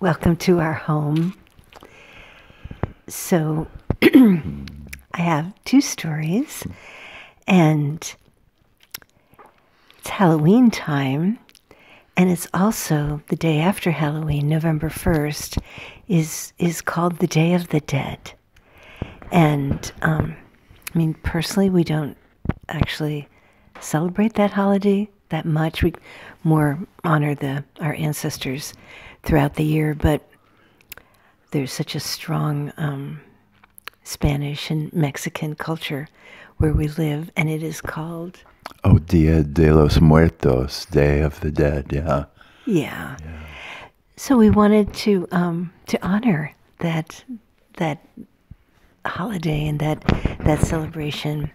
welcome to our home. So, I have two stories, and it's Halloween time, and it's also the day after Halloween, November 1st, is, is called the Day of the Dead. And um, I mean, personally, we don't actually celebrate that holiday that much. We more honor the our ancestors throughout the year, but there's such a strong um, Spanish and Mexican culture where we live, and it is called. Oh, Dia de los Muertos, Day of the Dead. Yeah. Yeah. yeah. So we wanted to um, to honor that that holiday and that that celebration,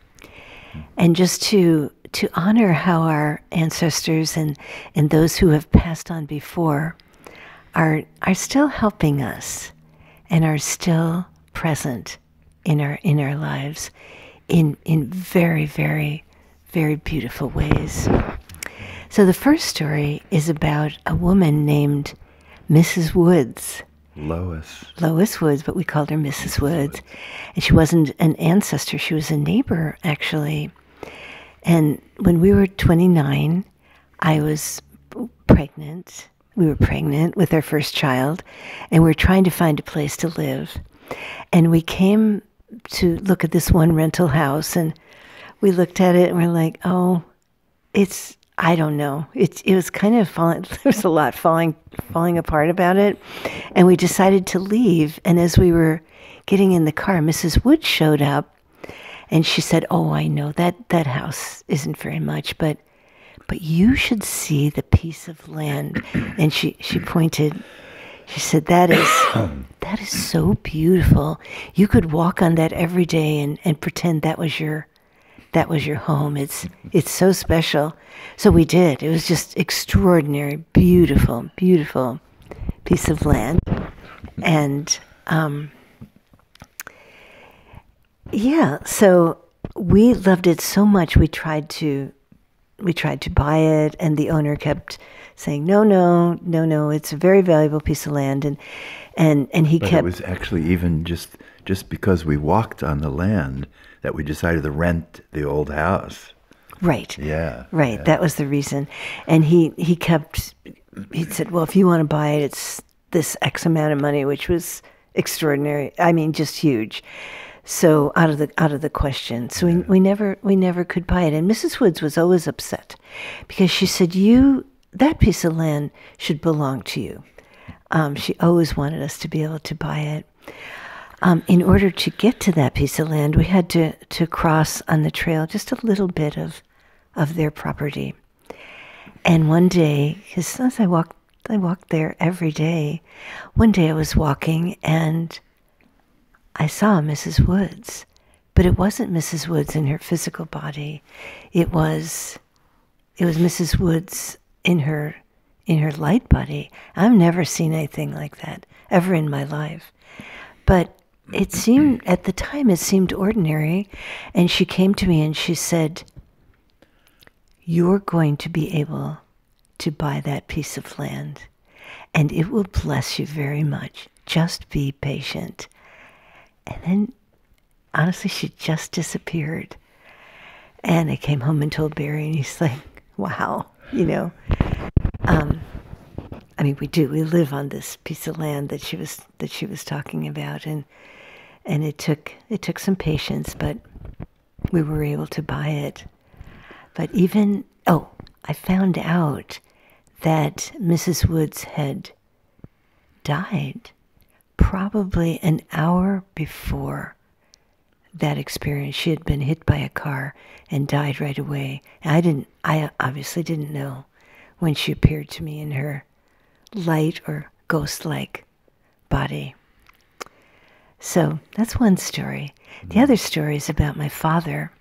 and just to to honor how our ancestors and and those who have passed on before are are still helping us and are still present in our in our lives in in very very very beautiful ways. So the first story is about a woman named Mrs. Woods. Lois. Lois Woods, but we called her Mrs. Woods. And she wasn't an ancestor, she was a neighbor actually. And when we were 29, I was pregnant we were pregnant with our first child and we were trying to find a place to live. And we came to look at this one rental house and we looked at it and we're like, oh, it's I don't know. It it was kind of falling. There was a lot falling falling apart about it, and we decided to leave. And as we were getting in the car, Mrs. Wood showed up, and she said, "Oh, I know that that house isn't very much, but but you should see the piece of land. And she, she pointed, she said, that is, that is so beautiful. You could walk on that every day and, and pretend that was your, that was your home. It's, it's so special. So we did. It was just extraordinary, beautiful, beautiful piece of land. And, um, yeah, so we loved it so much. We tried to we tried to buy it, and the owner kept saying, "No, no, no, no. It's a very valuable piece of land." And and and he but kept. It was actually even just just because we walked on the land that we decided to rent the old house. Right. Yeah. Right. Yeah. That was the reason. And he he kept. He said, "Well, if you want to buy it, it's this X amount of money," which was extraordinary. I mean, just huge so out of the out of the question. So we, we never we never could buy it. And Mrs. Woods was always upset because she said, "You that piece of land should belong to you." Um, she always wanted us to be able to buy it. Um, in order to get to that piece of land, we had to to cross on the trail just a little bit of of their property. And one day, because as I walked, I walked there every day. One day I was walking and I saw Mrs. Woods, but it wasn't Mrs. Woods in her physical body. It was it was Mrs. Woods in her in her light body. I've never seen anything like that ever in my life. But it seemed at the time it seemed ordinary and she came to me and she said you're going to be able to buy that piece of land and it will bless you very much. Just be patient. And then, honestly, she just disappeared. And I came home and told Barry, and he's like, wow, you know. Um, I mean, we do. We live on this piece of land that she was that she was talking about, and and it took it took some patience, but we were able to buy it. But even oh, I found out that Mrs. Woods had died probably an hour before that experience, she had been hit by a car and died right away. I didn't, I obviously didn't know when she appeared to me in her light or ghost like body. So that's one story. The other story is about my father.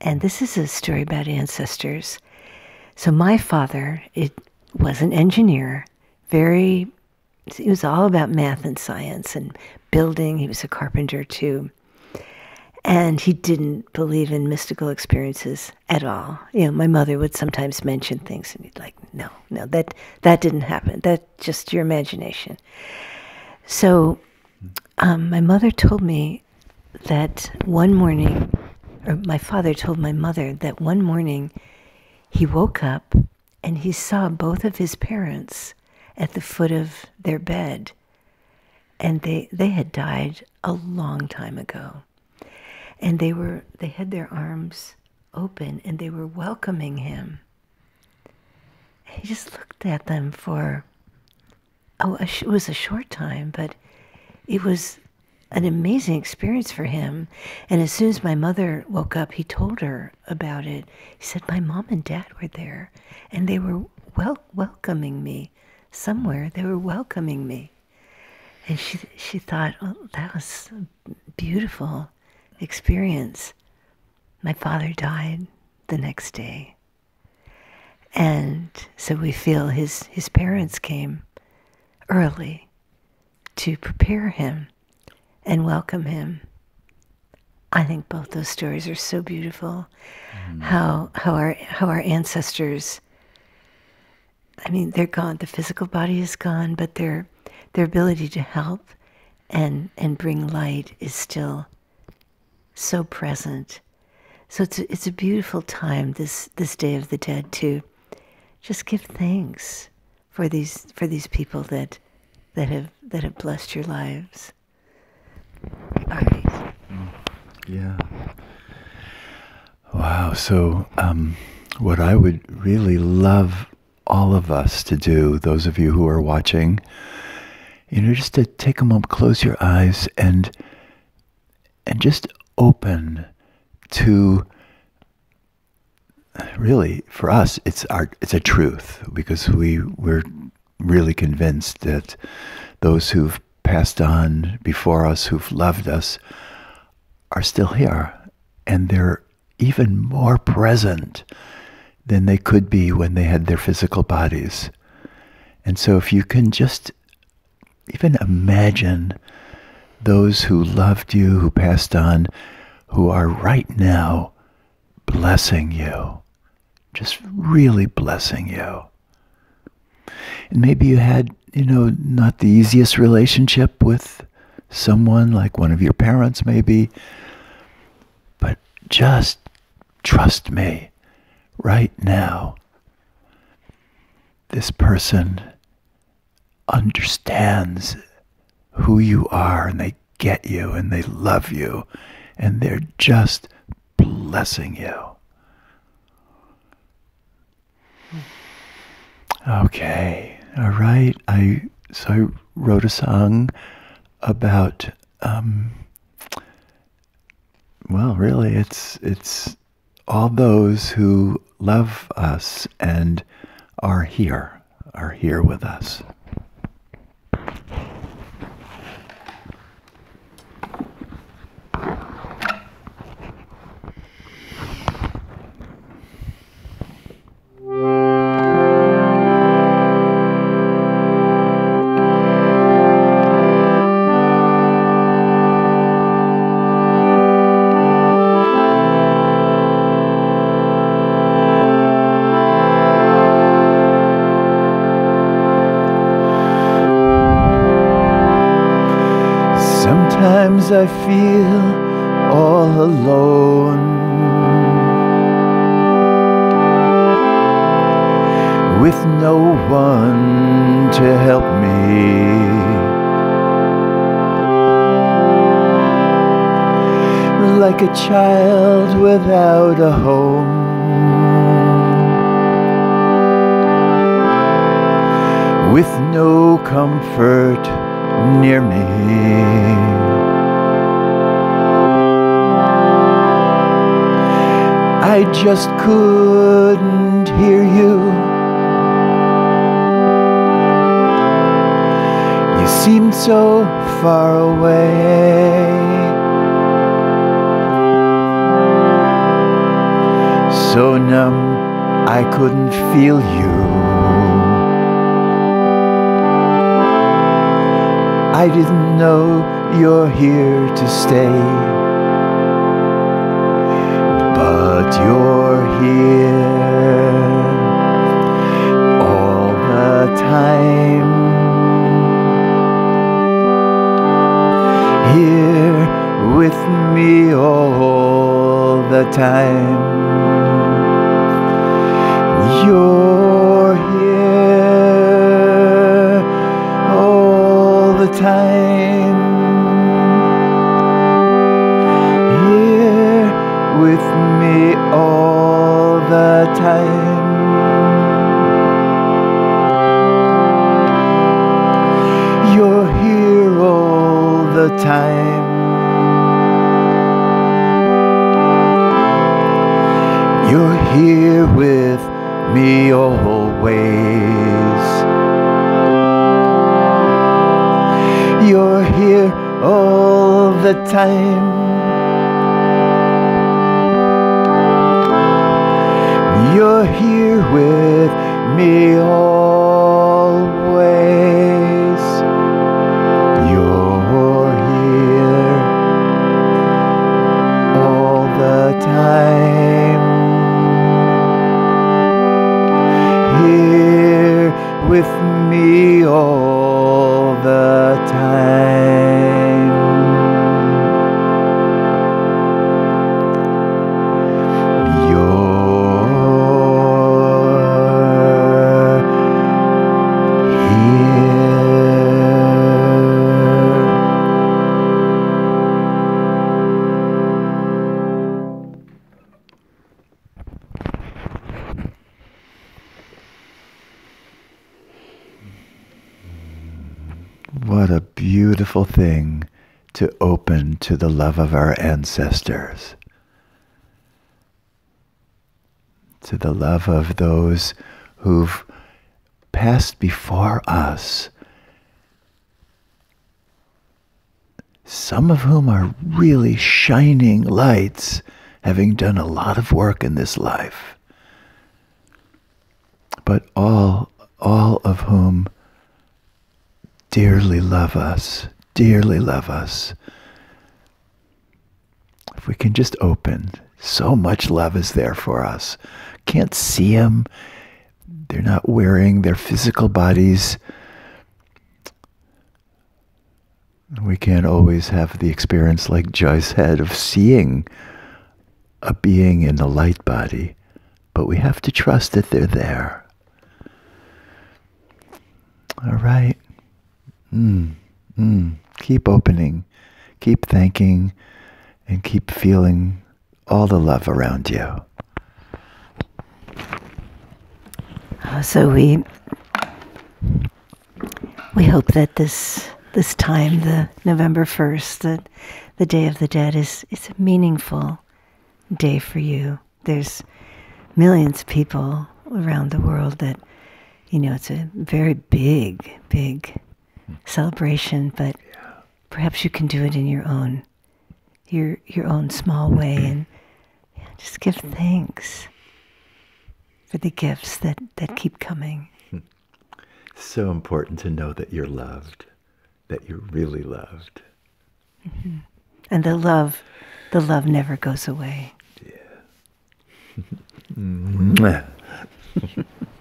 And this is a story about ancestors. So my father, it was an engineer, very he was all about math and science and building. He was a carpenter too. and he didn't believe in mystical experiences at all. You know, my mother would sometimes mention things, and he'd like, "No, no, that that didn't happen. That's just your imagination." So, um, my mother told me that one morning, or my father told my mother that one morning, he woke up and he saw both of his parents at the foot of their bed, and they they had died a long time ago. And they were they had their arms open and they were welcoming him. He just looked at them for oh it was a short time but it was an amazing experience for him. And as soon as my mother woke up he told her about it. He said my mom and dad were there and they were wel- welcoming me somewhere they were welcoming me and she she thought oh that was a beautiful experience. My father died the next day. And so we feel his, his parents came early to prepare him and welcome him. I think both those stories are so beautiful. Mm. How how our how our ancestors I mean, they're gone. The physical body is gone, but their their ability to help and and bring light is still so present. So it's a, it's a beautiful time this this Day of the Dead to just give thanks for these for these people that that have that have blessed your lives. All right. Yeah. Wow. So, um, what I would really love all of us to do, those of you who are watching, you know, just to take a moment, close your eyes, and and just open to really for us it's our it's a truth because we we're really convinced that those who've passed on before us who've loved us are still here and they're even more present than they could be when they had their physical bodies and so if you can just even imagine those who loved you, who passed on, who are right now blessing you, just really blessing you. And maybe you had, you know, not the easiest relationship with someone, like one of your parents, maybe, but just trust me right now. This person understands who you are and they get you and they love you and they're just blessing you. Okay, all right. I so I wrote a song about um, well, really, it's it's all those who love us and are here, are here with us. I feel all alone. With no one to help me. Like a child without a home. With no comfort near me. I just couldn't hear you. You seemed so far away. So numb, I couldn't feel you. I didn't know you're here to stay. But you're here all the time. Here with me all the time. The time. You're here with me always. You're here all the time. Here with me all the time. Beautiful thing to open to the love of our ancestors, to the love of those who've passed before us, some of whom are really shining lights, having done a lot of work in this life, but all, all of whom dearly love us, dearly love us. If we can just open, so much love is there for us. Can't see them. They're not wearing their physical bodies. We can't always have the experience like Joyce had of seeing a being in a light body, but we have to trust that they're there. All right. Mm, mm. Keep opening, keep thanking, and keep feeling all the love around you. Uh, so we we hope that this this time, the November first, the the Day of the Dead, is is a meaningful day for you. There's millions of people around the world that you know it's a very big, big celebration, but perhaps you can do it in your own your your own small way and yeah, just give thanks for the gifts that, that keep coming. So important to know that you're loved, that you're really loved. Mm-hmm. And the love the love never goes away. Mwah. Mm-hmm.